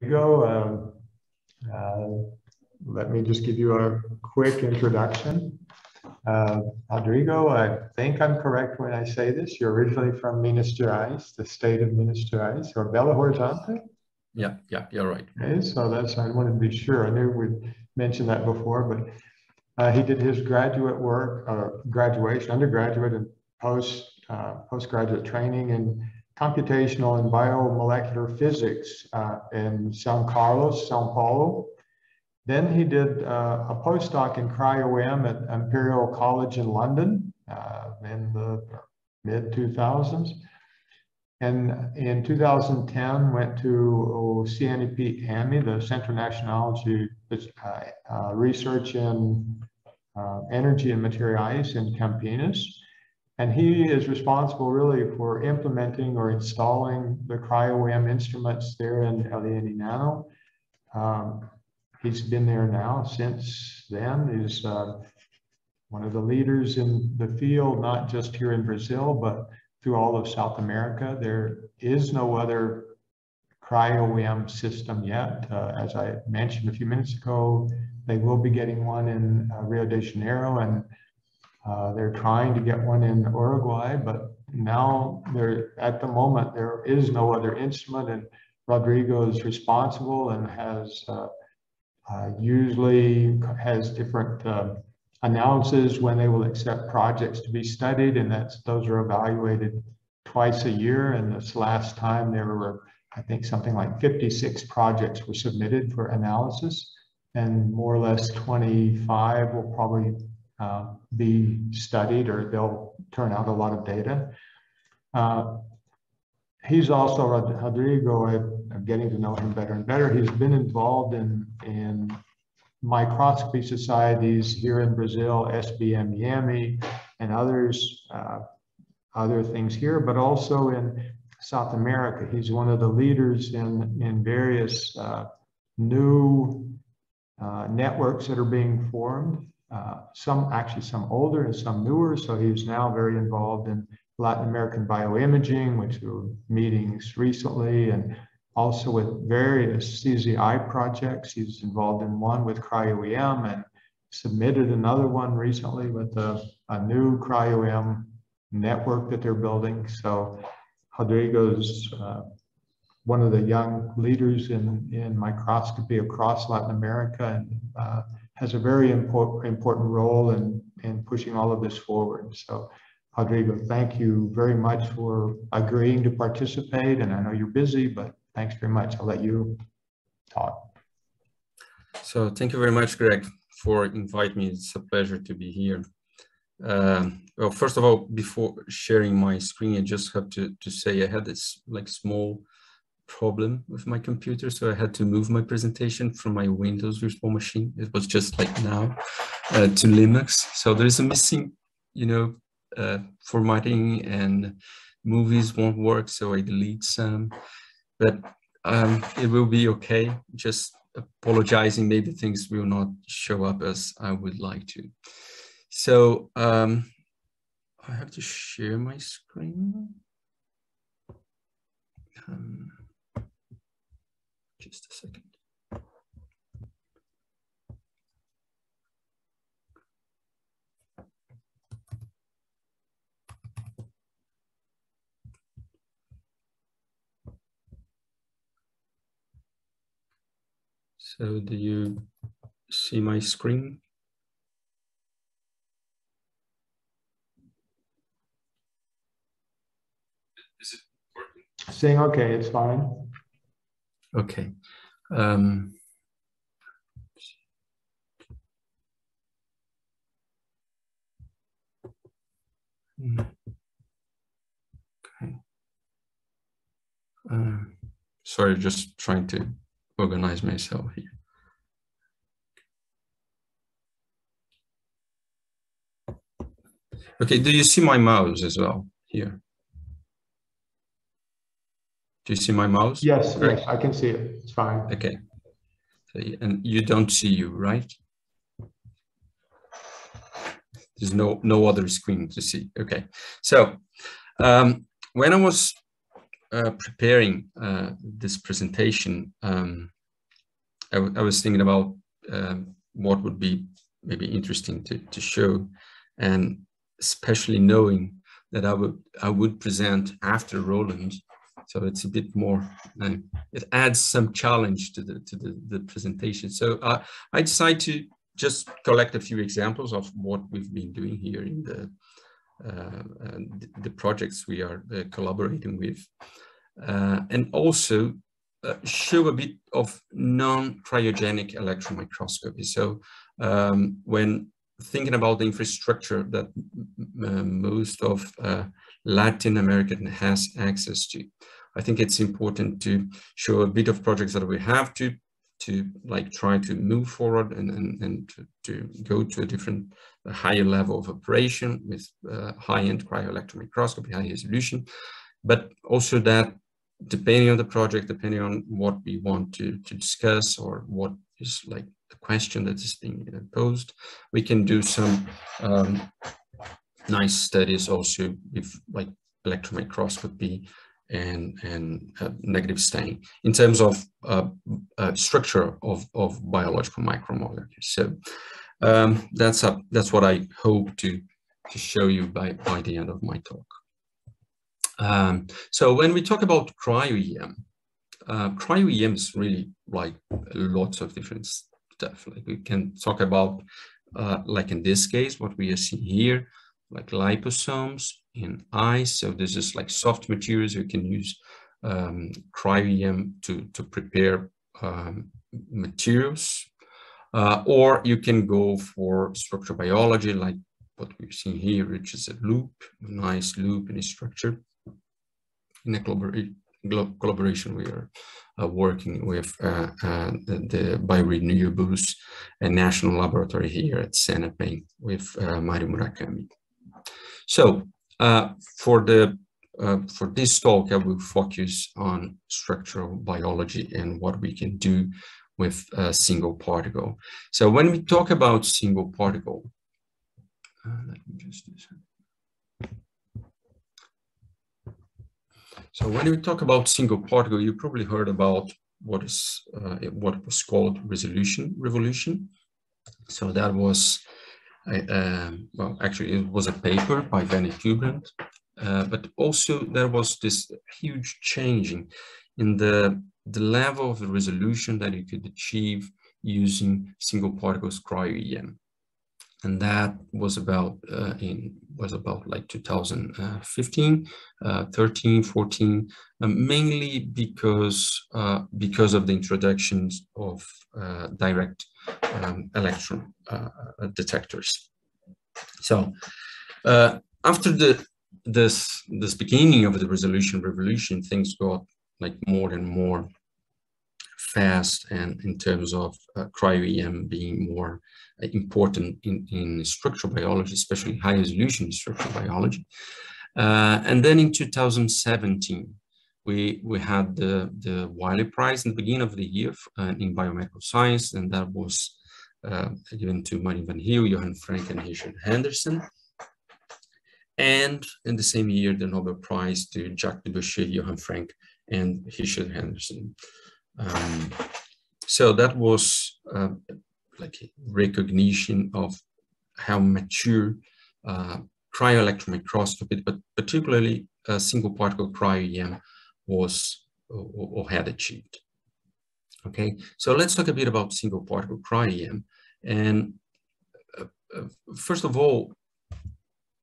Rodrigo. Uh, uh, let me just give you a quick introduction. Uh, Rodrigo, I think I'm correct when I say this. You're originally from Minas Gerais, the state of Minas Gerais, or Belo Horizonte? Yeah, yeah, you're right. Okay, so that's, I wanted to be sure. I knew we'd mentioned that before, but uh, he did his graduate work, uh, graduation, undergraduate and post, uh, postgraduate training in computational and biomolecular physics uh, in São Carlos, São Paulo. Then he did uh, a postdoc in cryo-EM at Imperial College in London uh, in the mid 2000s. And in 2010, went to CNPEM, the Center Nacional de uh, uh, Research in uh, Energy and Materials in Campinas. And he is responsible really for implementing or installing the cryo-EM instruments there in LNNano. Um, he's been there now since then, is uh, one of the leaders in the field, not just here in Brazil, but through all of South America. There is no other cryo-EM system yet. Uh, as I mentioned a few minutes ago, they will be getting one in uh, Rio de Janeiro and uh, they're trying to get one in Uruguay, but now there at the moment there is no other instrument and Rodrigo is responsible and has uh, uh, usually has different uh, announces when they will accept projects to be studied, and that's those are evaluated twice a year. And this last time there were, I think, something like 56 projects were submitted for analysis, and more or less 25 will probably uh, be studied, or they'll turn out a lot of data. Uh, he's also Rodrigo. I'm getting to know him better and better. He's been involved in in microscopy societies here in Brazil, SBM Miami, and others, uh, other things here, but also in South America. He's one of the leaders in, in various uh, new uh, networks that are being formed. Uh, some actually some older and some newer. So he's now very involved in Latin American bioimaging, which were meetings recently, and also with various CZI projects. He's involved in one with cryo-EM and submitted another one recently with a, a new cryo-EM network that they're building. So Rodrigo's uh, one of the young leaders in, in microscopy across Latin America and uh, has a very important, important role in, in pushing all of this forward. So Rodrigo, thank you very much for agreeing to participate. And I know you're busy, but thanks very much. I'll let you talk. So thank you very much, Greg, for inviting me. It's a pleasure to be here. Uh, well, first of all, before sharing my screen, I just have to, to say I had this like small problem with my computer, so I had to move my presentation from my Windows virtual machine. It was just like now uh, to Linux. So there is a missing, you know, uh, formatting and movies won't work, so I delete some but um, it will be okay. Just apologizing, maybe things will not show up as I would like to. So um, I have to share my screen. Um, just a second. So do you see my screen? Is it working? Saying okay, it's fine. Okay. Um, okay. Uh, sorry, just trying to organize myself here. Okay, do you see my mouse as well here? Do you see my mouse? Yes, yes, I can see it. It's fine. Okay. So, and you don't see you, right? There's no no other screen to see. Okay. So um, when I was uh, preparing uh, this presentation, um, I, was thinking about um, what would be maybe interesting to, to show, and especially knowing that I would I would present after Roland, so it's a bit more. Uh, it adds some challenge to the to the, the presentation. So uh, I decided to just collect a few examples of what we've been doing here in the uh, the projects we are uh, collaborating with, uh, and also uh, show a bit of non-cryogenic electron microscopy. So um, when thinking about the infrastructure that most of uh, Latin American has access to, I think it's important to show a bit of projects that we have to to like try to move forward and, and, and to, to go to a different a higher level of operation with uh, high-end cryo-electron microscopy, high resolution, but also that depending on the project, depending on what we want to, to discuss or what is like the question that is being posed, we can do some um, nice studies also with like electron microscopy and, and uh, negative stain in terms of uh, uh, structure of, of biological macromolecules. So um, that's, a, that's what I hope to, to show you by, by the end of my talk. Um, so when we talk about cryo-EM, uh, cryo-EM is really like lots of different stuff. Like we can talk about, uh, like in this case, what we are seeing here, like liposomes in ice. So this is like soft materials. You can use um, cryo-EM to, to prepare um, materials. Uh, or you can go for structural biology, like what we've seen here, which is a loop, a nice loop in a structure in a collaboration we are uh, working with uh, uh, the, the Biorenewables National Laboratory here at CNPEM with uh, Mario Murakami. So uh, for the uh, for this talk, I will focus on structural biology and what we can do with a single particle. So when we talk about single particle, let me just do something. So when we talk about single particle, you probably heard about what is uh, what was called resolution revolution. So that was, uh, well, actually it was a paper by Werner Kühlbrandt, uh, but also there was this huge changing in the the level of the resolution that you could achieve using single particles cryo-EM and that was about uh, in was about like 2015 uh, 13 14 um, mainly because uh, because of the introductions of uh, direct um, electron uh, uh, detectors. So after the this this beginning of the resolution revolution things got like more and more fast and in terms of cryo-EM being more important in, in structural biology, especially high resolution structural biology. Uh, and then in 2017, we, we had the, the Wiley Prize in the beginning of the year uh, in biomedical science, and that was uh, given to Martin van Heel, Joachim Frank, and Richard Henderson. And in the same year, the Nobel Prize to Jacques Dubochet, Joachim Frank, and Richard Henderson. Um, so that was uh, like recognition of how mature uh, cryo-electron microscopy, but particularly a single particle cryo-EM was or, or, had achieved. Okay, so let's talk a bit about single particle cryo-EM. And uh, first of all,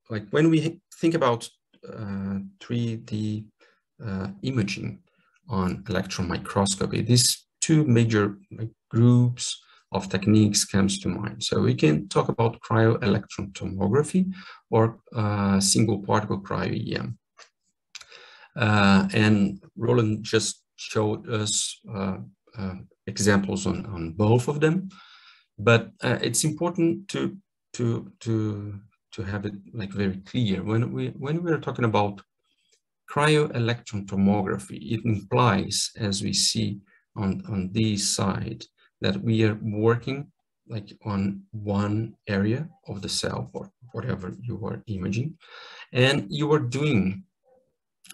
like when we think about 3D uh, uh, imaging on electron microscopy, these two major groups of techniques comes to mind. So we can talk about cryo-electron tomography or uh, single particle cryo-EM. Uh, and Roland just showed us uh, uh examples on, on both of them, but uh, it's important to, to, to, to have it like very clear. When we, when we are talking about cryo-electron tomography, it implies, as we see on, on this side, that we are working like on one area of the cell or whatever you are imaging and you are doing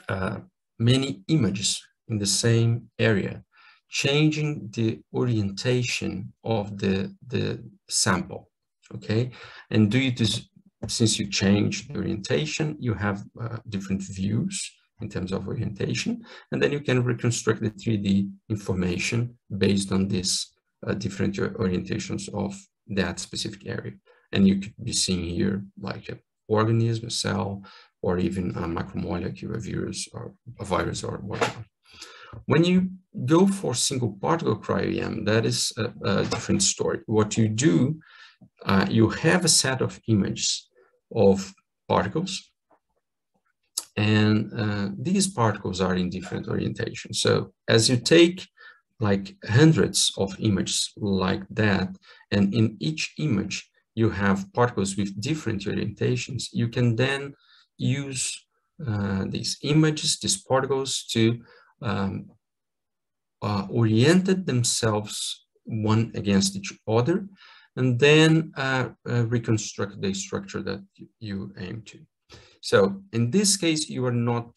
uh, many images in the same area, changing the orientation of the, the sample, okay? And do this, since you change the orientation, you have uh, different views in terms of orientation, and then you can reconstruct the 3D information based on these uh, different orientations of that specific area. And you could be seeing here like an organism, a cell, or even a macromolecule, a virus or a virus or whatever. When you go for single particle cryo-EM, that is a, a, different story. What you do, uh, you have a set of images of particles, and uh, these particles are in different orientations. So as you take like hundreds of images like that, and in each image you have particles with different orientations, you can then use uh, these images, these particles to um, uh, themselves one against each other and then uh, uh, reconstruct the structure that you aim to. So in this case, you are not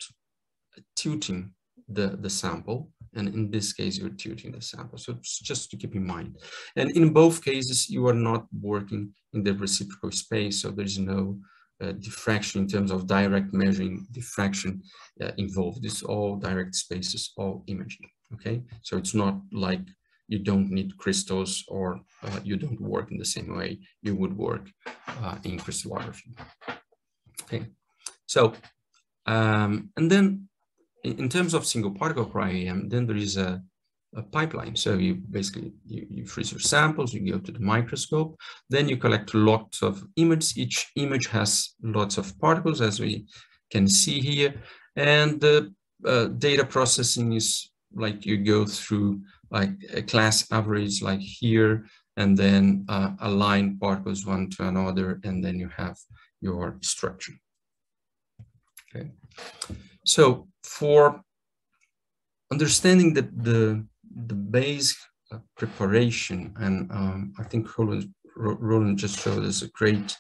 tilting the, the sample, and in this case, you're tilting the sample. So just to keep in mind. And in both cases, you are not working in the reciprocal space, so there's no uh, diffraction in terms of direct measuring diffraction uh, involved. This all direct spaces, all imaging, okay? So it's not like you don't need crystals or uh, you don't work in the same way you would work uh, in crystallography. Okay, so, um, and then in, in, terms of single particle cryo-EM, then there is a, a pipeline. So you basically, you, you freeze your samples, you go to the microscope, then you collect lots of images. Each image has lots of particles, as we can see here. And the uh, data processing is like you go through like a class average like here, and then uh, align particles one to another, and then you have your structure. Okay, so for understanding that the the base uh, preparation, and um, I think Roland, Roland just showed us a great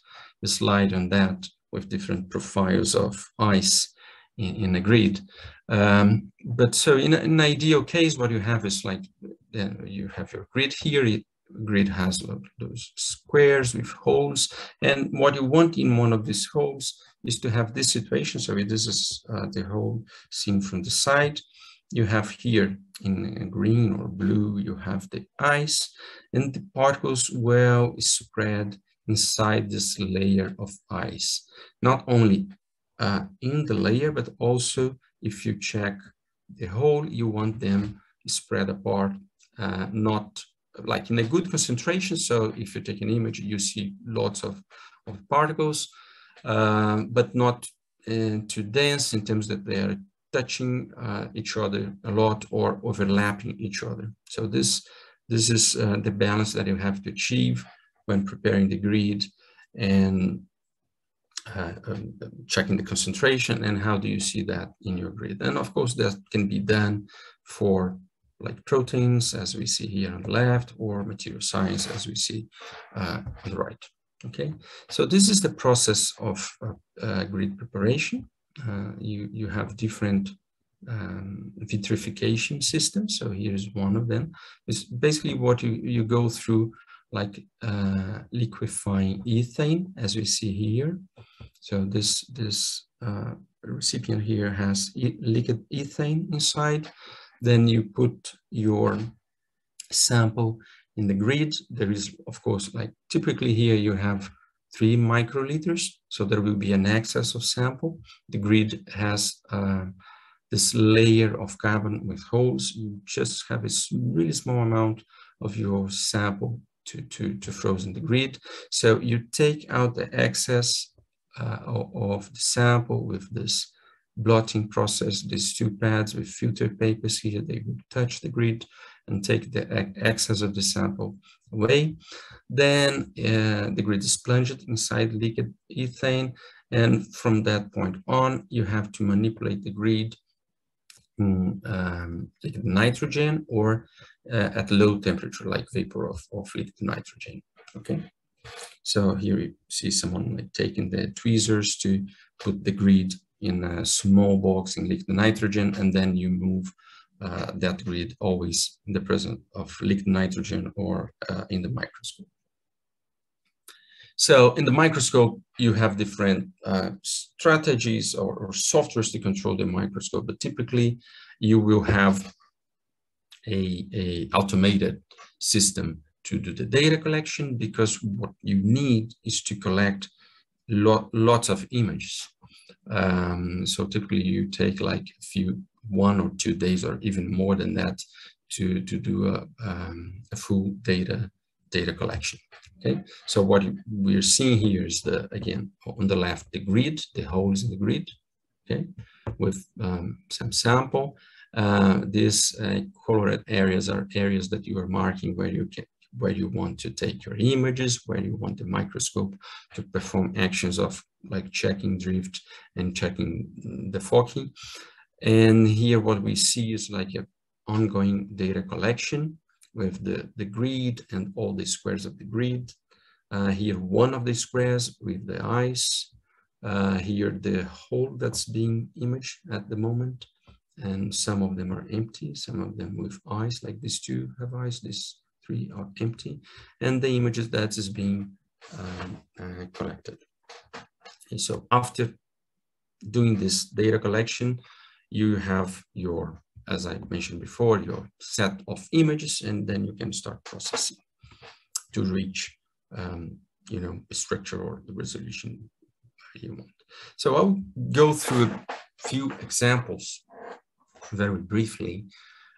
slide on that with different profiles of ice in, in a grid. Um, but so in, in, an ideal case, what you have is like then you have your grid here. It, grid has those squares with holes, and what you want in one of these holes is to have this situation. So this is uh, the whole scene from the side. You have here in green or blue, you have the ice, and the particles well spread inside this layer of ice. Not only uh, in the layer, but also if you check the hole, you want them spread apart, uh, not like in a good concentration. So if you take an image, you see lots of, of particles, uh, but not uh, too dense in terms that they are touching uh, each other a lot or overlapping each other. So this, this is uh, the balance that you have to achieve when preparing the grid and uh, um, checking the concentration and how do you see that in your grid. And of course, that can be done for like proteins, as we see here on the left, or material science, as we see uh, on the right. Okay, so this is the process of uh, grid preparation. Uh, you, you have different um, vitrification systems. So here's one of them. It's basically what you, you go through like uh, liquefying ethane, as we see here. So this, this uh, recipient here has e liquid ethane inside. Then you put your sample in the grid. There is, of course, like typically here you have three microliters. So there will be an excess of sample. The grid has uh, this layer of carbon with holes. You just have a really small amount of your sample to, to, to frozen the grid. So you take out the excess uh, of the sample with this blotting process, these two pads with filter papers here, they would touch the grid and take the excess of the sample away. Then uh, the grid is plunged inside liquid ethane. And from that point on, you have to manipulate the grid in um, liquid nitrogen or uh, at low temperature, like vapor of, of liquid nitrogen. Okay. So here you see someone like taking the tweezers to put the grid in a small box in liquid nitrogen, and then you move uh, that grid always in the presence of liquid nitrogen or uh, in the microscope. So in the microscope, you have different uh, strategies or, or, softwares to control the microscope, but typically you will have a, a automated system to do the data collection because what you need is to collect lot, lots of images. Um, so typically you take like a few, one or two days or even more than that to, to do a, um, a full data, data collection. Okay, so what we're seeing here is the, again, on the left, the grid, the holes in the grid, okay, with um, some sample. Uh, these uh, colored areas are areas that you are marking where you can, where you want to take your images, where you want the microscope to perform actions of like checking drift and checking the foci. And here what we see is like an ongoing data collection with the, the grid and all the squares of the grid. Uh, here, one of the squares with the eyes. Uh, here, the hole that's being imaged at the moment. And some of them are empty, some of them with eyes, like these two have eyes, these three are empty. And the images that is being um, uh, collected. Okay, so after doing this data collection, you have your as I mentioned before, your set of images, and then you can start processing to reach, um, you know, the structure or the resolution you want. So I'll go through a few examples very briefly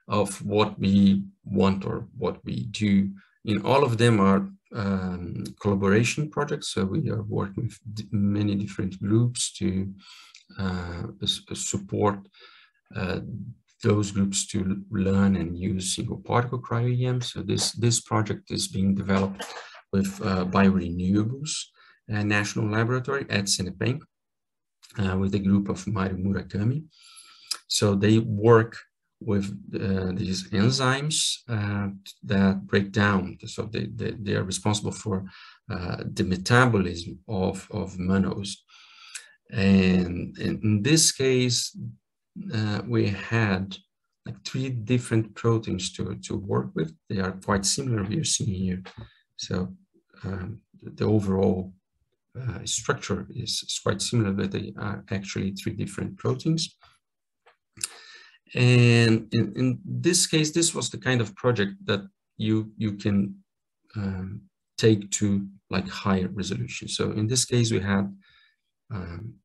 of what we want or what we do. In all of them are um, collaboration projects. So we are working with many different groups to uh, support uh, those groups to learn and use single particle cryo-EM. So this, this project is being developed with uh, Biorenewables uh, National Laboratory at CNPEM uh, with a group of Mario Murakami. So they work with uh, these enzymes uh, that break down. So they, they, they are responsible for uh, the metabolism of, of mannose. And in this case, uh, we had like three different proteins to, to work with. They are quite similar we are seeing here. So um, the, overall uh, structure is, is, quite similar, but they are actually three different proteins. And in, in this case, this was the kind of project that you, you can um, take to like higher resolution. So in this case, we had um,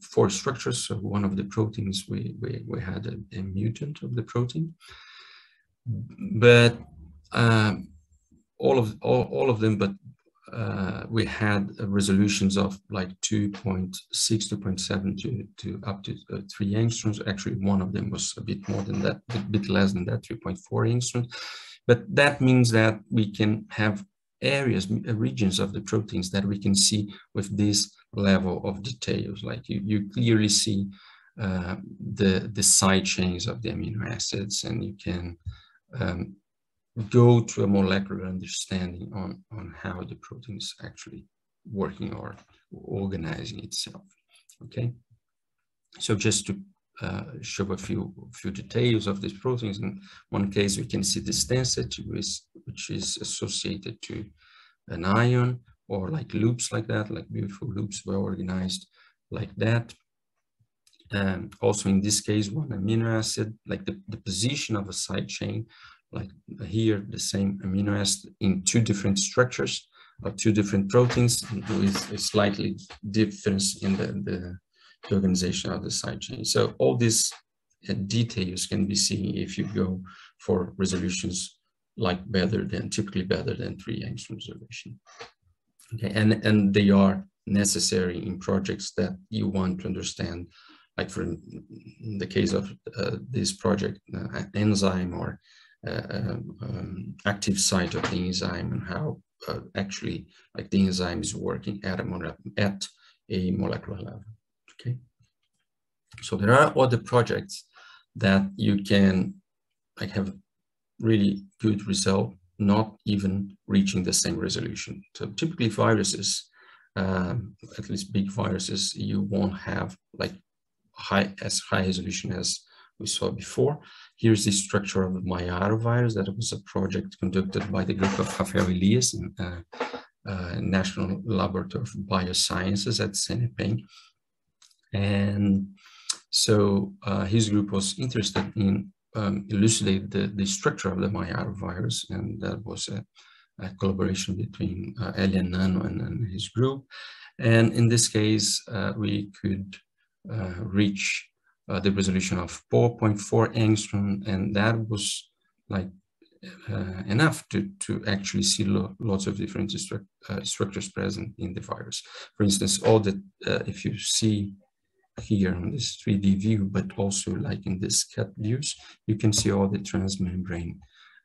four structures. So one of the proteins, we, we, we had a, a mutant of the protein. But um, all of all, all of them, but uh, we had resolutions of like 2.6, 2.7 to, to up to uh, 3 angstroms. Actually, one of them was a bit more than that, a bit less than that, 3.4 angstroms. But that means that we can have areas, uh, regions of the proteins that we can see with this level of details. Like you, you clearly see uh, the, the side chains of the amino acids and you can um, go to a molecular understanding on, on how the protein is actually working or organizing itself, okay? So just to uh, show a few few details of these proteins. In one case, we can see the density, which, which is associated to an ion or like loops like that, like beautiful loops, well organized like that. And also in this case, one amino acid, like the, the position of a side chain, like here, the same amino acid in two different structures or two different proteins with a slightly difference in the, the the organization of the side chain. So all these uh, details can be seen if you go for resolutions like better than, typically better than three angstrom resolution. Okay, and, and they are necessary in projects that you want to understand, like for in the case of uh, this project, uh, enzyme or um, um, active site of the enzyme and how uh, actually like the enzyme is working at a, at a molecular level. Okay. So there are other projects that you can like have really good result, not even reaching the same resolution. So typically viruses, um, at least big viruses, you won't have like high as high resolution as we saw before. Here's the structure of the Mayaro virus. That was a project conducted by the group of Rafael Elias in uh, uh, National Laboratory of Biosciences at CNPq. And so uh, his group was interested in um, elucidate the, the structure of the Mayaro virus, and that was a, a collaboration between uh, LNNano and, and, his group. And in this case, uh, we could uh, reach uh, the resolution of 4.4 angstrom, and that was like uh, enough to, to actually see lo lots of different stru uh, structures present in the virus. For instance, all the, uh, if you see here on this 3D view, but also like in this cut views, you can see all the transmembrane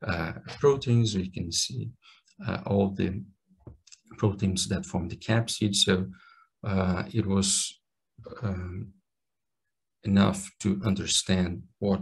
uh, proteins, you can see uh, all the proteins that form the capsid. So it was um, enough to understand what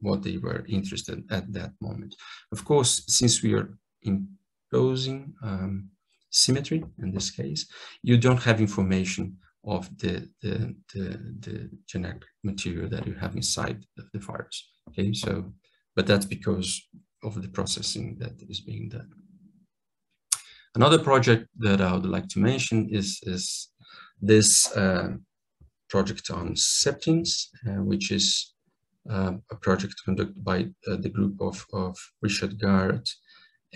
what they were interested at that moment. Of course, since we are imposing um, symmetry in this case, you don't have information of the, the, the, the, genetic material that you have inside the virus. Okay, so, but that's because of the processing that is being done. Another project that I would like to mention is, is this uh, project on septins, uh, which is uh, a project conducted by uh, the group of, of Richard Garratt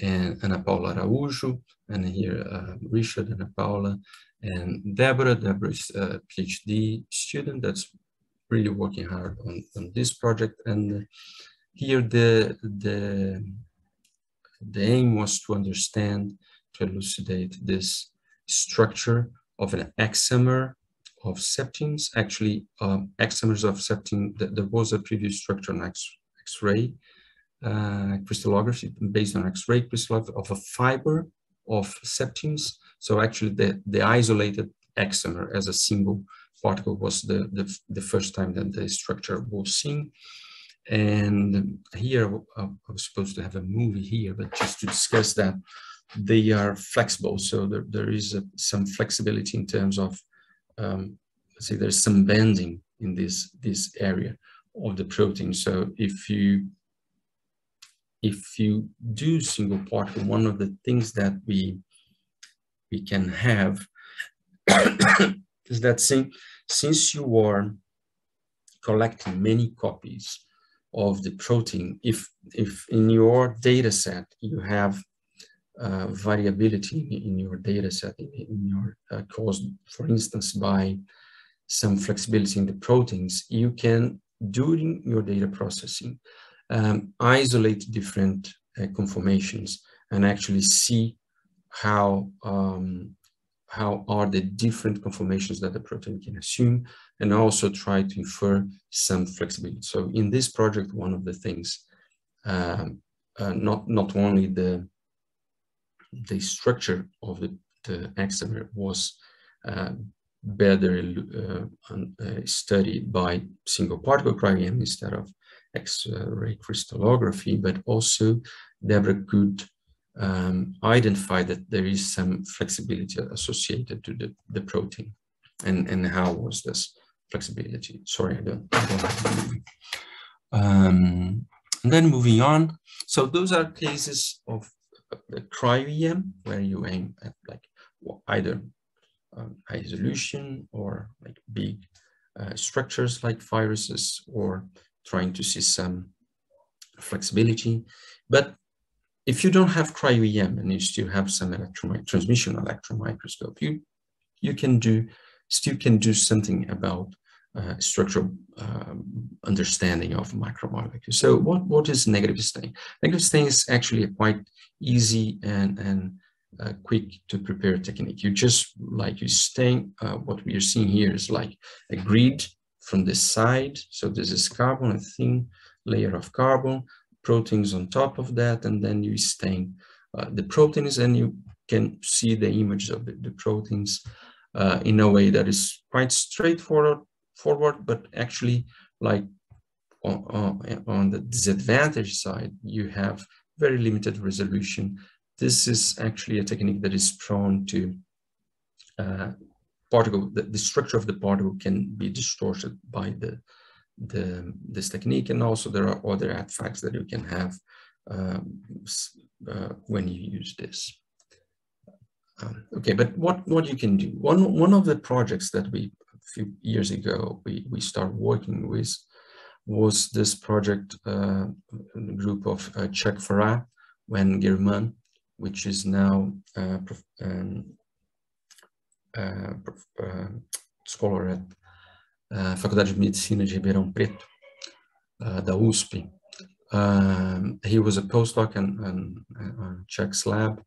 and Ana Paula Araújo, and here uh, Richard, Ana Paula, and Deborah. Deborah is a PhD student that's really working hard on, on this project. And here the, the, the aim was to understand, to elucidate this structure of an hexamer of septins. Actually, um, of septin, there was a previous structure on X-ray uh, crystallography based on X-ray crystallography of a fiber of septins. So actually the, the isolated hexamer as a single particle was the, the, the first time that the structure was seen. And here I was supposed to have a movie here, but just to discuss that, they are flexible. So there, there is a, some flexibility in terms of um, say there's some bending in this this area of the protein. So if you if you do single particle, one of the things that we we can have is that since since you are collecting many copies of the protein, if if in your data set you have uh, variability in, your data set, in, your uh, caused, for instance, by some flexibility in the proteins, you can, during your data processing, um, isolate different uh, conformations and actually see how um, how are the different conformations that the protein can assume and also try to infer some flexibility. So in this project, one of the things, um, uh, not, not only the the structure of the, the hexamer was uh, better uh, studied by single particle cryo-EM instead of X-ray crystallography, but also Deborah could um, identify that there is some flexibility associated to the, the protein. And, and how was this flexibility? Sorry, I don't, I don't um, and then moving on. So those are cases of the cryo-EM where you aim at like either um, high resolution or like big uh, structures like viruses or trying to see some flexibility. But if you don't have cryo-EM and you still have some electron transmission electron microscope, you you can do still can do something about uh, structural um, understanding of macromolecules. So what, what is negative stain? Negative stain is actually a quite easy and, and uh, quick to prepare technique. You just like you stain, uh, what we are seeing here is like a grid from the side. So this is carbon, a thin layer of carbon, proteins on top of that, and then you stain uh, the proteins and you can see the images of the, the proteins uh, in a way that is quite straightforward, forward, but actually like on, on, the disadvantage side, you have very limited resolution. This is actually a technique that is prone to uh, particle, the, the, structure of the particle can be distorted by the, the this technique. And also there are other artifacts that you can have um, uh, when you use this. Um, okay, but what, what you can do, one, one of the projects that we, few years ago, we, we started working with was this project, uh, group of uh, Chuck Farah, Wen German, which is now uh, um, uh, uh, scholar at uh, Faculdade de Medicina de Ribeirão Preto, uh, da USP. Um, he was a postdoc in, in, Chuck's lab,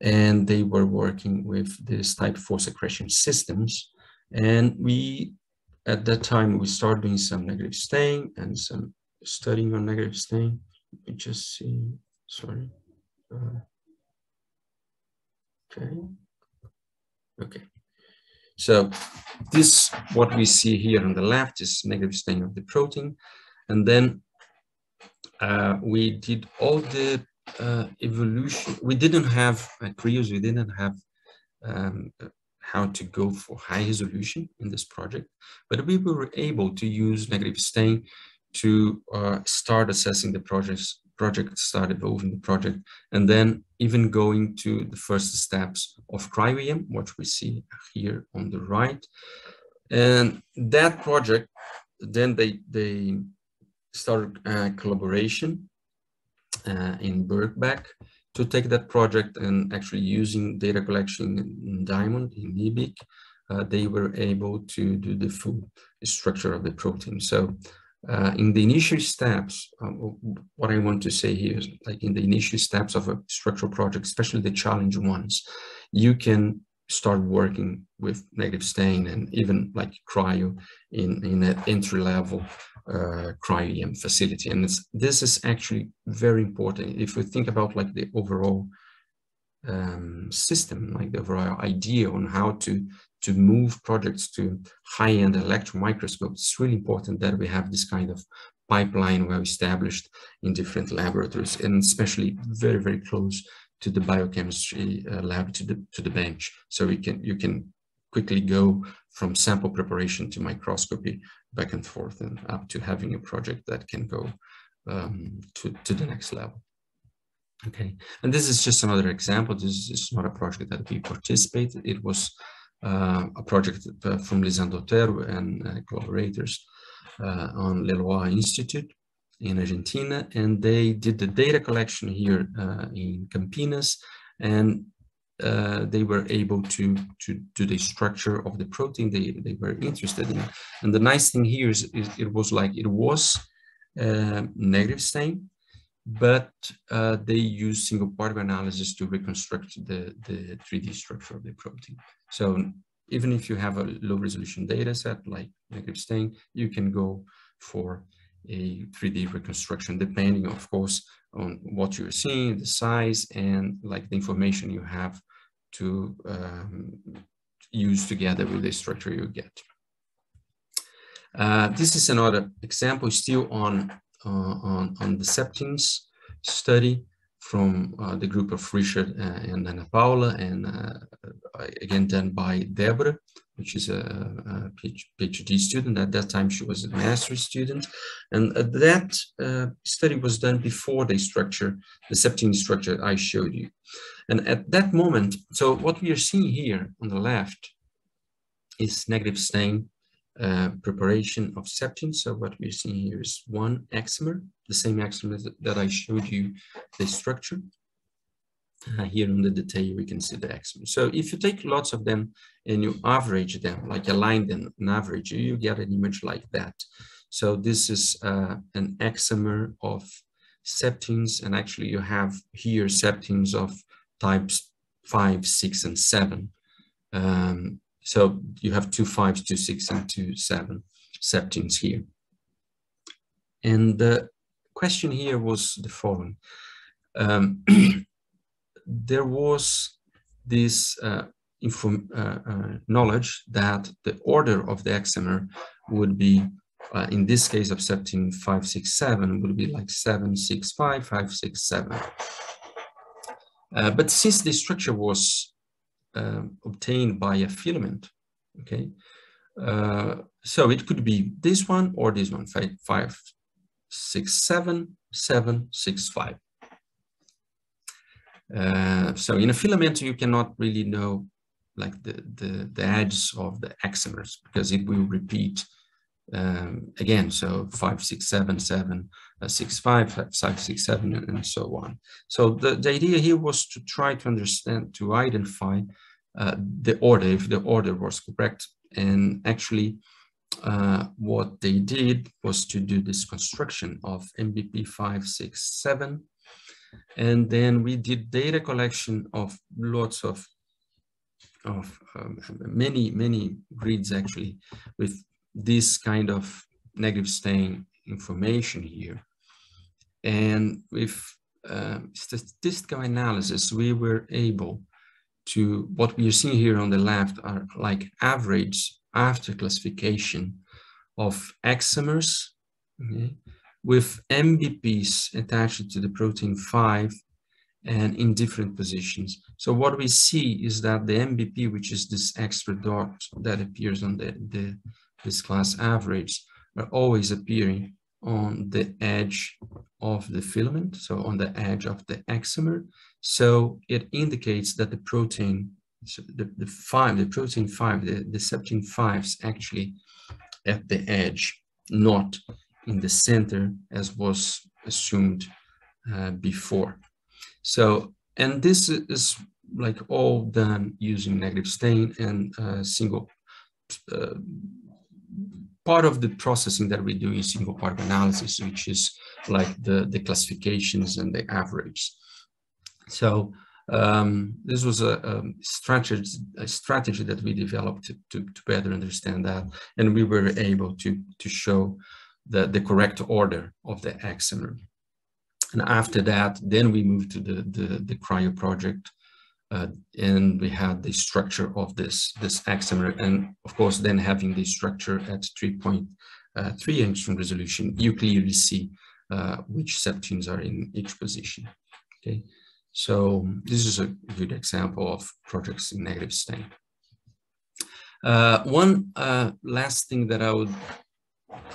and they were working with this type four secretion systems. And we, at that time, we started doing some negative stain and some studying on negative stain. Let me just see, sorry. Uh, okay. Okay. So this, what we see here on the left is negative stain of the protein. And then uh, we did all the uh, evolution. We didn't have at Krios, we didn't have um, how to go for high resolution in this project, but we were able to use negative stain to uh, start assessing the projects project, start evolving the project, and then even going to the first steps of cryo-EM, what we see here on the right. And that project, then they, they started a collaboration uh, in Birkbeck to take that project and actually using data collection in Diamond, in eBIC, uh, they were able to do the full structure of the protein. So uh, in the initial steps, um, what I want to say here is like in the initial steps of a structural project, especially the challenge ones, you can start working with negative stain and even like cryo in, in an entry level uh, cryo facility. And this is actually very important. If we think about like the overall um, system, like the overall idea on how to to move projects to high-end electron microscopes, it's really important that we have this kind of pipeline well established in different laboratories, and especially very, very close to the biochemistry uh, lab, to the, to the bench. So you can, you can quickly go from sample preparation to microscopy back and forth and up to having a project that can go um, to, to the next level. Okay, and this is just another example. This is not a project that we participated. It was uh, a project uh, from Lisandro Otero and uh, collaborators on Leloir Institute in Argentina, and they did the data collection here in Campinas, and uh, they were able to to do the structure of the protein they, they were interested in. And the nice thing here is, is it was like it was uh, negative stain, but uh, they use single particle analysis to reconstruct the, the 3D structure of the protein. So even if you have a low resolution data set like negative stain, you can go for a 3D reconstruction, depending, of course, on what you're seeing, the size, and like the information you have to um, use together with the structure you get. Uh, this is another example still on, uh, on, on the septins study from uh, the group of Richard uh, and Ana Paula, and uh, again done by Deborah, which is a, a, PhD student. At that time, she was a master's student. And that uh, study was done before the structure, the septin structure I showed you. And at that moment, so what we are seeing here on the left is negative stain uh, preparation of septin. So what we're seeing here is one hexamer, the same hexamer that I showed you the structure. Uh, here on the detail, we can see the hexamer. So if you take lots of them and you average them, like align them and average, you get an image like that. So this is uh, an hexamer of septins, and actually you have here septins of types five, six, and seven. Um, so you have two fives, two six, and two seven septins here. And the question here was the following. Um, there was this uh, inform, uh, uh, knowledge that the order of the hexamer would be, uh, in this case of septin 567, would be like 765, 567. Uh, but since the structure was um, obtained by a filament okay? So it could be this one or this one, five, five, six, seven, seven, six, five. Uh, so in a filament, you cannot really know like the, the, the edges of the hexamers because it will repeat um, again. So five, six, seven, seven, uh, six, five, five, six, seven, and so on. So the, the idea here was to try to understand, to identify uh, the order, if the order was correct. And actually, uh, what they did was to do this construction of MBP 567 and then we did data collection of lots of, of um, many, many grids actually with this kind of negative stain information here. And with uh, statistical analysis, we were able to, what we are seeing here on the left are like average after classification of hexamers, okay, with MBPs attached to the protein 5 and in different positions. So what we see is that the MBP, which is this extra dot that appears on the, the this class average, are always appearing on the edge of the filament, so on the edge of the hexamer. So it indicates that the protein, so the, the five, the protein five, the, the septin fives actually at the edge, not in the center as was assumed uh, before. So, and this is like all done using negative stain and uh, single uh, part of the processing that we do is single particle analysis, which is like the, the classifications and the average. So um, this was a, a, strategy, a strategy that we developed to, to, to, better understand that. And we were able to, to show the, the correct order of the hexamer. And after that, then we moved to the, the, the cryo project uh, and we had the structure of this, this hexamer. And of course, then having the structure at 3.3 uh, angstrom resolution, you clearly see uh, which septins are in each position. Okay, so this is a good example of projects in negative stain. Uh, one uh, last thing that I would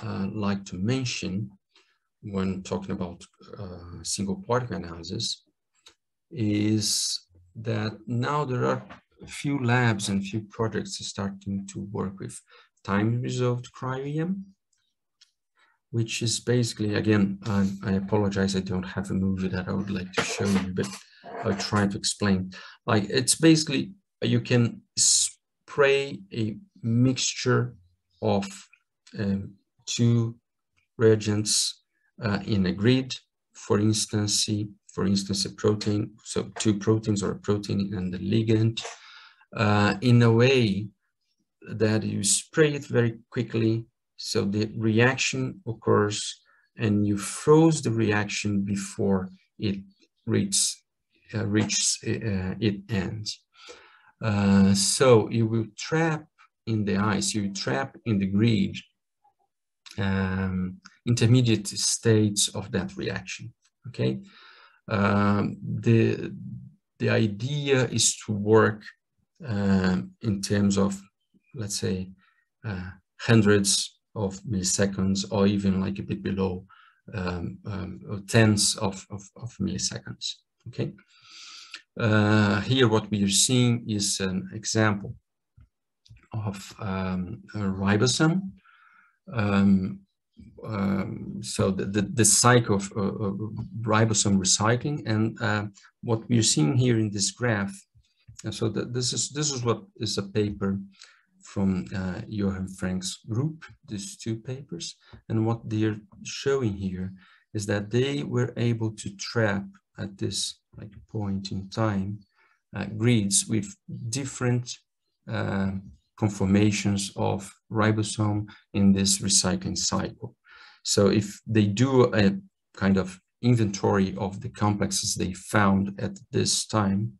uh, like to mention when talking about uh, single particle analysis is that now there are a few labs and few projects starting to work with time resolved cryo-EM, which is basically, again, I, I, apologize, I don't have a movie that I would like to show you, but I'll try to explain. Like it's basically, you can spray a mixture of um, two reagents uh, in a grid, for instance, for instance, a protein, so two proteins or a protein and the ligand, uh, in a way that you spray it very quickly, so the reaction occurs and you froze the reaction before it reaches, uh, reaches uh, it ends. Uh, so you will trap in the ice, you trap in the grid um, intermediate states of that reaction. Okay, um, the the idea is to work um, in terms of let's say uh, hundreds of milliseconds or even like a bit below um, um, tens of, of, of, milliseconds. Okay. Uh, here, what we are seeing is an example of um, a ribosome um, um, so the, the, the, cycle of uh, ribosome recycling and uh, what we're seeing here in this graph so the, this is this is what is a paper from uh, Joachim Frank's group these two papers and what they're showing here is that they were able to trap at this like point in time uh, grids with different uh, conformations of ribosome in this recycling cycle. So if they do a kind of inventory of the complexes they found at this time,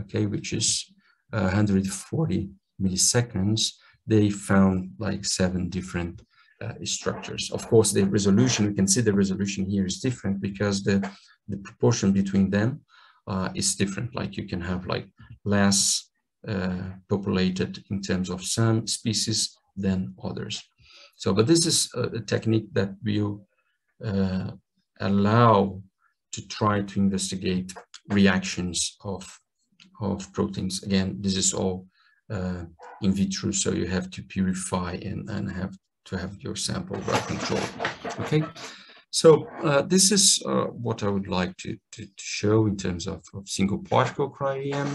okay, which is uh, 140 milliseconds, they found like seven different uh, structures. Of course, the resolution, we can see the resolution here is different because the, the proportion between them uh, is different. Like you can have like less populated in terms of some species than others. So, but this is a, a technique that will uh, allow to try to investigate reactions of, of proteins. Again, this is all uh, in vitro, so you have to purify and, and have to have your sample well controlled. Okay, so uh, this is uh, what I would like to, to, to, show in terms of, of single particle cryo-EM.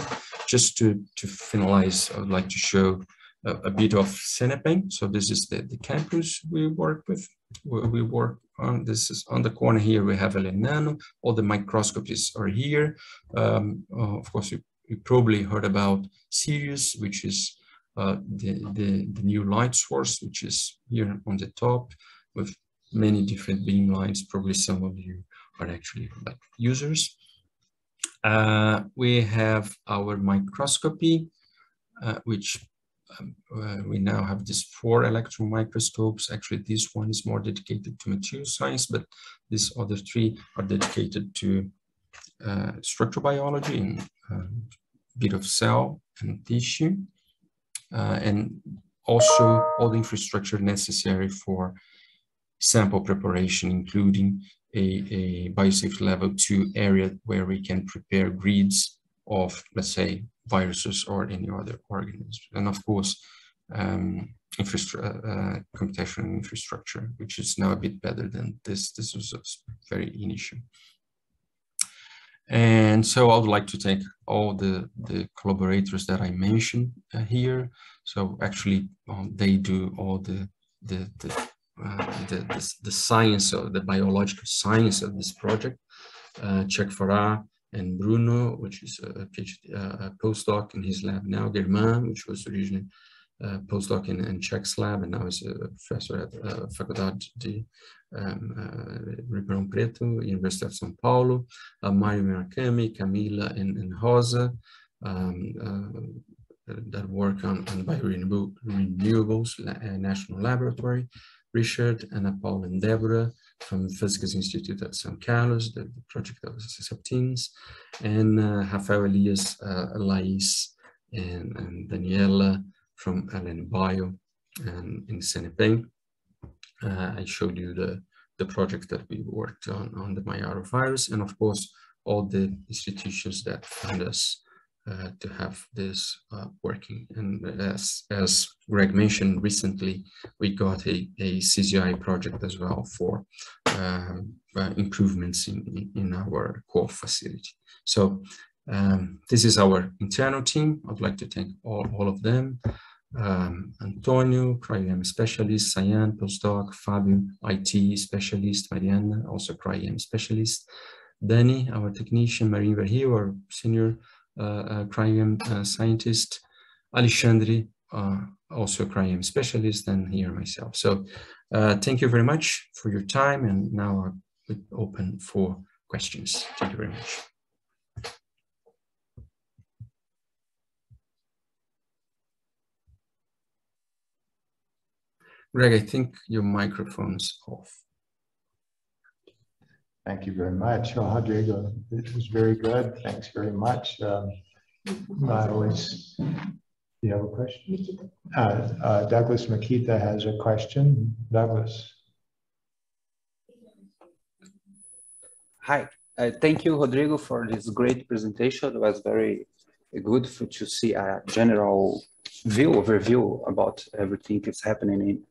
Just to, to finalize, I would like to show a, a bit of CNPEM. So this is the, the campus we work with. We, work on this is on the corner here. We have a Nano. All the microscopies are here. Um, uh, of course, you, you probably heard about Sirius, which is uh, the, the, the new light source, which is here on the top with many different beamlines. Probably some of you are actually like users. Uh, we have our microscopy, uh, which um, uh, we now have these four electron microscopes. Actually, this one is more dedicated to material science, but these other three are dedicated to uh, structural biology and um, bit of cell and tissue, uh, and also all the infrastructure necessary for sample preparation, including a, a biosafety level two area where we can prepare grids of, let's say, viruses or any other organisms. And of course, um, infrastructure, uh, computational infrastructure, which is now a bit better than this. This was very initial. And so I would like to thank all the, the collaborators that I mentioned uh, here. So actually um, they do all the, the, the, uh, the, the, the, science of the biological science of this project. Uh, Chuck Farah, and Bruno, which is a PhD uh, a postdoc in his lab now, Germain, which was originally a postdoc in, in Chuck's lab, and now is a professor at uh, Faculdade de um, uh, Ribeirão Preto, University of São Paulo, uh, Mario Murakami, Camila, and, and Rosa, um, uh, that work on, on biorenewables uh, National Laboratory, Richard, Anna Paul, and Deborah, from the Physics Institute at São Carlos, the, the project of the Susceptins, and uh, Rafael Elias, uh, and, and, Daniela from LNBio and in CNPEM. Uh, I showed you the, the project that we worked on on the Mayaro virus, and of course, all the institutions that fund us uh, to have this uh, working. And as, as Greg mentioned recently, we got a, a CZI project as well for um, uh, improvements in, in our core facility. So um, this is our internal team. I'd like to thank all, all of them. Um, Antonio, cryo-EM specialist, Cyan, postdoc, Fabio, IT specialist, Mariana, also cryo-EM specialist, Danny, our technician, Marin van Heel, our senior uh, cryo-EM uh, scientist, Alexandre, uh, also a cryo-EM specialist, and here myself. So thank you very much for your time, and now I'm open for questions. Thank you very much. Greg, I think your microphone's off. Thank you very much. Well, Rodrigo, it was very good. Thanks very much. Um, I always, do you have a question? Uh, uh, Douglas Makita has a question. Douglas. Hi, uh, thank you, Rodrigo, for this great presentation. It was very good for, to see a general view, overview about everything that's happening in,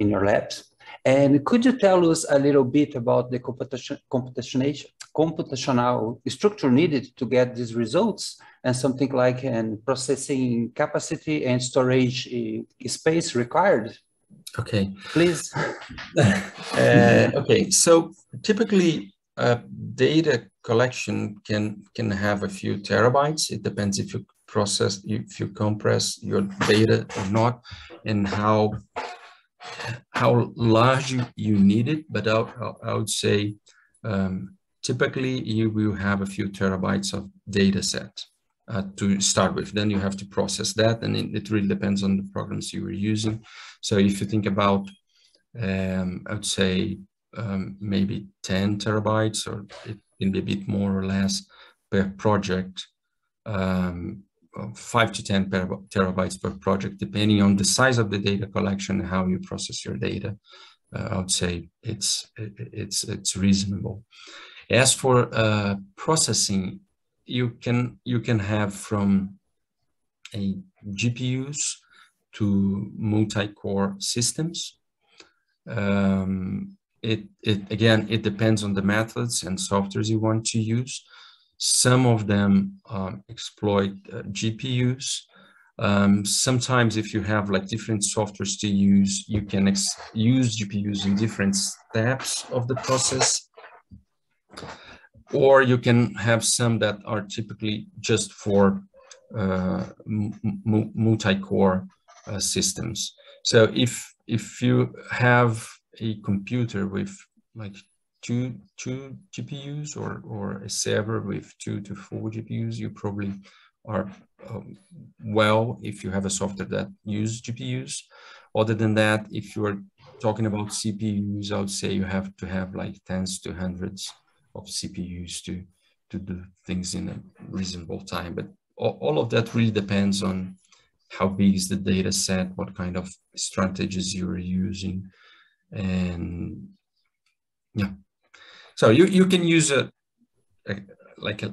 in your labs. And could you tell us a little bit about the computation, computational structure needed to get these results and something like an processing capacity and storage uh, space required? Okay. Please. uh, okay, so typically uh, data collection can can have a few terabytes. It depends if you process, if you compress your data or not, and how how large you, need it, but I, I would say um, typically you will have a few terabytes of data set uh, to start with. Then you have to process that and it, it, really depends on the programs you are using. So if you think about, um, I would say um, maybe 10 terabytes or it can be a bit more or less per project. Um, five to 10 terabytes per project, depending on the size of the data collection and how you process your data. Uh, I would say it's it's it's reasonable. As for uh, processing, you can you can have from a GPUs to multi-core systems. Um, it, it again, it depends on the methods and softwares you want to use. Some of them um, exploit uh, GPUs. Um, sometimes if you have like different softwares to use, you can use GPUs in different steps of the process. Or you can have some that are typically just for uh, multi-core uh, systems. So if if you have a computer with like two two GPUs or or a server with two to four GPUs, you probably are um, well if you have a software that uses GPUs. Other than that, if you are talking about CPUs, I would say you have to have like tens to hundreds of CPUs to to do things in a reasonable time. But all, all of that really depends on how big is the data set, what kind of strategies you're using, and yeah. So you, you can use a, a like a,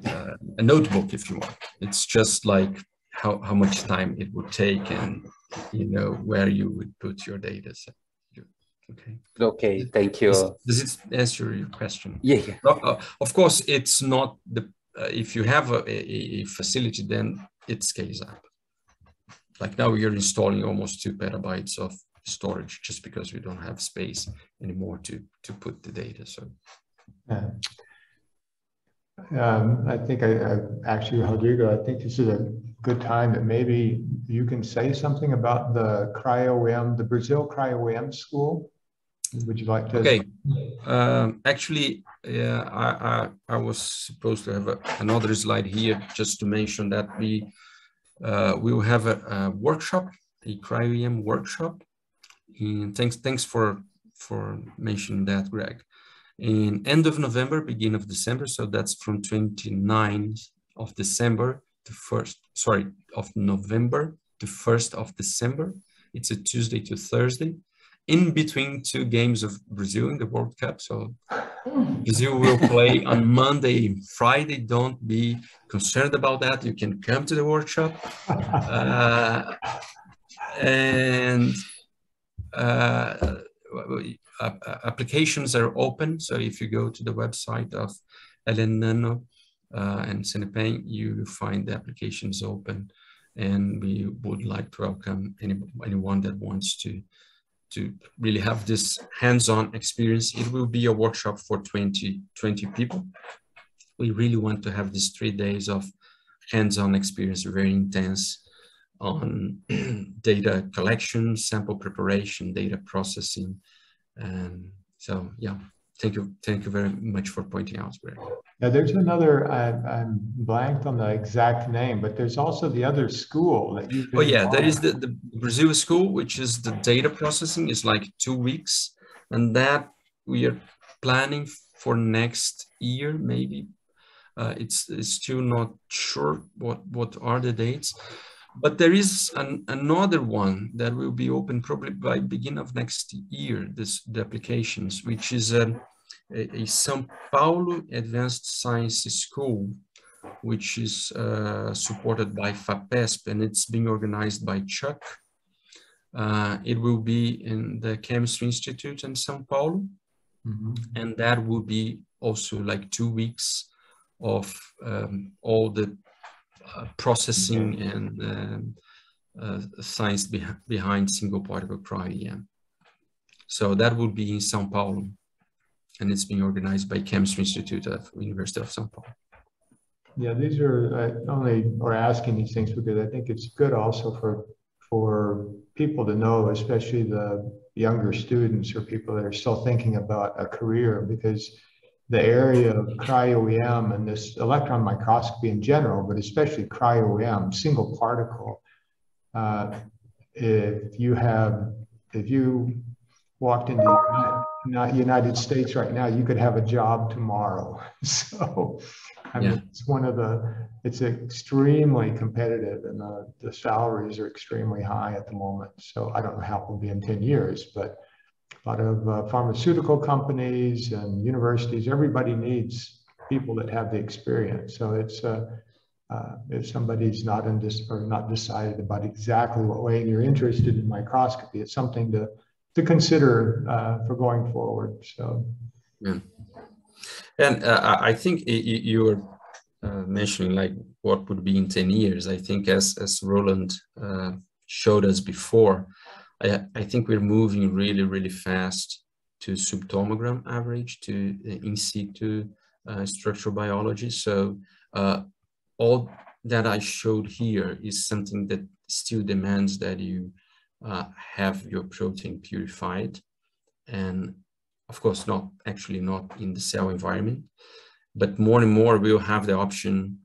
a, notebook if you want. It's just like how, how much time it would take and you know where you would put your data set. Okay. Okay. Thank you. Does, does it answer your question? Yeah. yeah. Uh, of course, it's not the uh, if you have a, a, facility, then it scales up. Like now we're installing almost two petabytes of storage just because we don't have space anymore to, to put the data. So. Yeah. Um, I think I, I, actually, Rodrigo, I think this is a good time that maybe you can say something about the cryo-EM, the Brazil cryo-EM school. Would you like to? Okay. Um, actually, yeah, I, I, I was supposed to have a, another slide here just to mention that we uh, we will have a, a workshop, a cryo-EM workshop. And thanks thanks for for mentioning that, Greg. In end of November, beginning of December, so that's from 29th of December to first, sorry, of November to 1st of December. It's a Tuesday to Thursday in between two games of Brazil in the World Cup. So Brazil will play on Monday, Friday. Don't be concerned about that. You can come to the workshop. Uh, and uh, applications are open. So if you go to the website of LNNano uh, and CNPEM, you find the applications open. And we would like to welcome any, anyone that wants to to really have this hands-on experience. It will be a workshop for 20, 20 people. We really want to have these three days of hands-on experience, very intense on data collection, sample preparation, data processing. And so, yeah, thank you. Thank you very much for pointing out, Greg. Now, there's another, I, I'm blanked on the exact name, but there's also the other school that you. Oh, yeah, that is the, the Brazil school, which is the data processing is like two weeks. And that we are planning for next year, maybe. Uh, it's, it's still not sure what, what are the dates. But there is an, another one that will be open probably by beginning of next year, this the applications, which is a um, a, a São Paulo Advanced Science School, which is uh, supported by FAPESP and it's being organized by Chuck. Uh, it will be in the Chemistry Institute in São Paulo. Mm -hmm. And that will be also like two weeks of um, all the processing and um, uh, science be behind single particle cryo-EM. So that will be in São Paulo and it's being organized by Chemistry Institute of University of São Paulo. Yeah, these are uh, only or asking these things because I think it's good also for for people to know, especially the younger students or people that are still thinking about a career, because the area of cryo-EM and this electron microscopy in general, but especially cryo-EM, single particle, uh, if you have, if you walked into the United States right now, you could have a job tomorrow. So I mean, it's one of the, it's extremely competitive and the, the salaries are extremely high at the moment. So I don't know how it will be in 10 years, but lot of uh, pharmaceutical companies and universities, everybody needs people that have the experience. So it's, uh, uh, if somebody's not in this or not decided about exactly what way you're interested in microscopy, it's something to, to consider uh, for going forward. So, yeah. And uh, I think you were uh, mentioning like what would be in 10 years. I think as, as Roland showed us before, I, I think we're moving really, really fast to subtomogram average, to in situ uh, structural biology. So uh, all that I showed here is something that still demands that you uh, have your protein purified and of course not actually not in the cell environment but more and more we'll have the option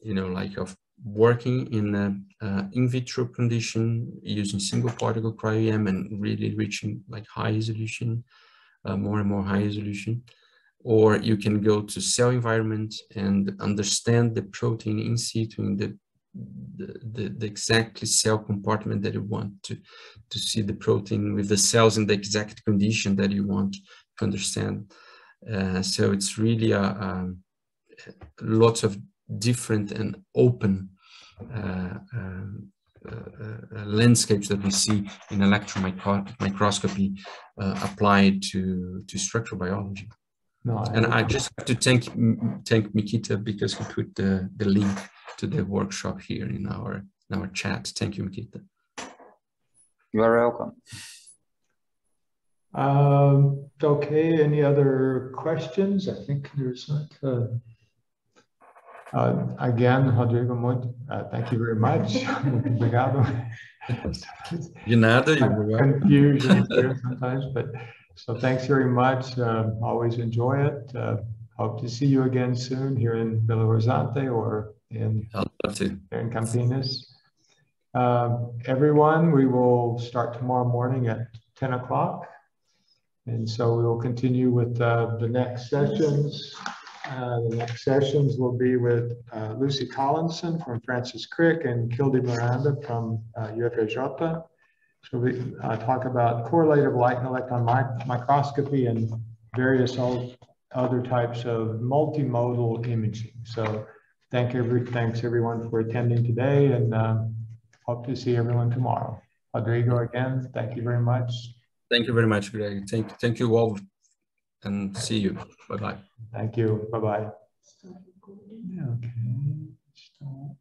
you know like of working in a uh, in vitro condition using single particle cryo-EM and really reaching like high resolution uh, more and more high resolution or you can go to cell environment and understand the protein in situ in the the, the, the exactly cell compartment that you want to, to see the protein with the cells in the exact condition that you want to understand. Uh, so it's really a, a, lots of different and open uh, um, uh, uh, landscapes that we see in electron micro microscopy uh, applied to, to structural biology. No, I and I just have to thank thank Mikita because he put the, the link to the workshop here in our in our chat. Thank you, Mikita. You are welcome. Um, okay, any other questions? I think there's not. Uh, uh, again, Rodrigo, muito, uh, thank you very much. obrigado. De nada, you're Confusion here sometimes, but so thanks very much. Uh, always enjoy it. Uh, hope to see you again soon here in Belo Horizonte or in, in Campinas. Uh, everyone, we will start tomorrow morning at 10 o'clock. And so we will continue with uh, the next sessions. Uh, the next sessions will be with uh, Lucy Collinson from Francis Crick and Kildare Miranda from. Uh, so we uh, talk about correlative light and electron mic microscopy and various other types of multimodal imaging. So thank every, thanks everyone for attending today and uh, hope to see everyone tomorrow. Rodrigo, again, thank you very much. Thank you very much, Greg. Thank, thank you all and see you. Bye-bye. Thank you. Bye-bye. Okay.